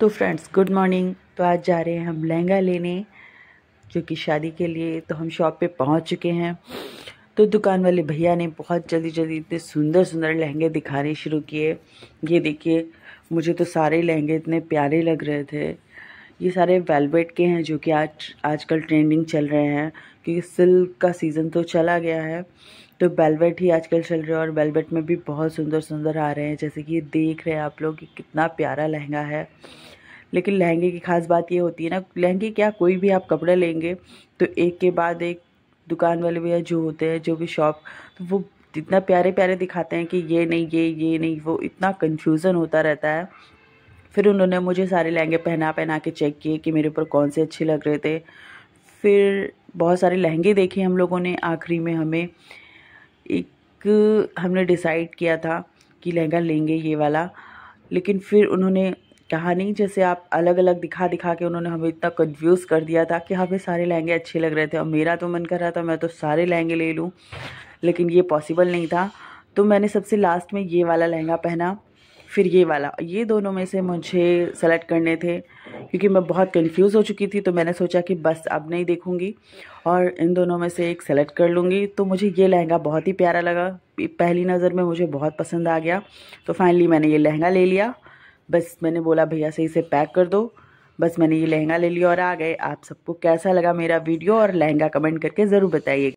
तो friends good morning तो आज जा रहे हैं हम लहंगा लेने, जो कि शादी के लिए तो हम शॉप पे पहुँच चुके हैं। तो दुकान वाले भैया ने बहुत जल्दी जल्दी इतने सुंदर सुंदर लहंगे दिखाने शुरू किए। ये देखिए, मुझे तो सारे लहंगे इतने प्यारे लग रहे थे। ये सारे वेलवेट के हैं, जो कि आज, आजकल ट्रेंडिंग चल रहे हैं, क्योंकि सिल्क का सीज़न तो चला गया है। तो वेलवेट ही आजकल चल रहे हैं और वेलवेट में भी बहुत सुंदर सुंदर आ रहे हैं। जैसे कि देख रहे हैं आप लोग कि कितना प्यारा लहंगा है। लेकिन लहंगे की खास बात ये होती है ना, लहंगे क्या कोई भी आप कपड़े लेंगे तो एक के बाद एक दुकान वाले भैया जो होते हैं, जो भी शॉप तो वो इतना प्यारे प्यारे दिखाते हैं कि ये नहीं, ये ये नहीं, वो इतना कन्फ्यूज़न होता रहता है। फिर उन्होंने मुझे सारे लहंगे पहना पहना के चेक किए कि मेरे ऊपर कौन से अच्छे लग रहे थे। फिर बहुत सारे लहंगे देखे हम लोगों ने आखिरी में हमें। एक हमने डिसाइड किया था कि लहंगा लेंगे ये वाला, लेकिन फिर उन्होंने कहा नहीं, जैसे आप अलग अलग दिखा दिखा के उन्होंने हमें इतना कंफ्यूज कर दिया था कि हमें सारे लहंगे अच्छे लग रहे थे और मेरा तो मन कर रहा था मैं तो सारे लहंगे ले लूँ, लेकिन ये पॉसिबल नहीं था। तो मैंने सबसे लास्ट में ये वाला लहंगा पहना फिर ये वाला। ये दोनों में से मुझे सेलेक्ट करने थे, क्योंकि मैं बहुत कंफ्यूज हो चुकी थी तो मैंने सोचा कि बस अब नहीं देखूँगी और इन दोनों में से एक सेलेक्ट कर लूँगी। तो मुझे ये लहंगा बहुत ही प्यारा लगा। पहली नज़र में मुझे बहुत पसंद आ गया। तो फाइनली मैंने ये लहंगा ले लिया। बस मैंने बोला, भैया से इसे पैक कर दो। बस मैंने ये लहंगा ले लिया और आ गए। आप सबको कैसा लगा मेरा वीडियो और लहंगा कमेंट करके ज़रूर बताइए